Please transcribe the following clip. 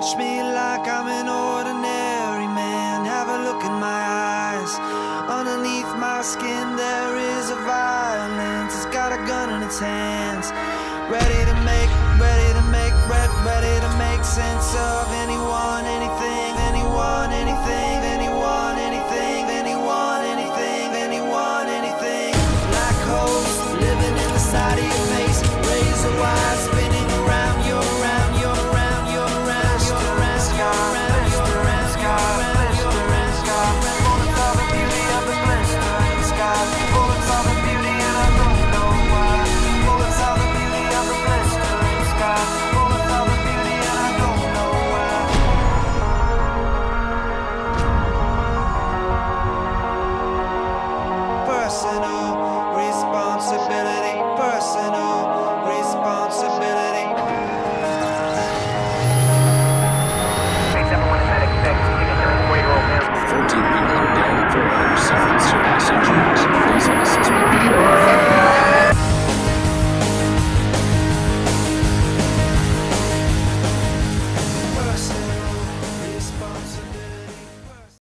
Watch me like I'm an ordinary man. Have a look in my eyes. Underneath my skin, there is a violence. It's got a gun in its hands. Ready to make,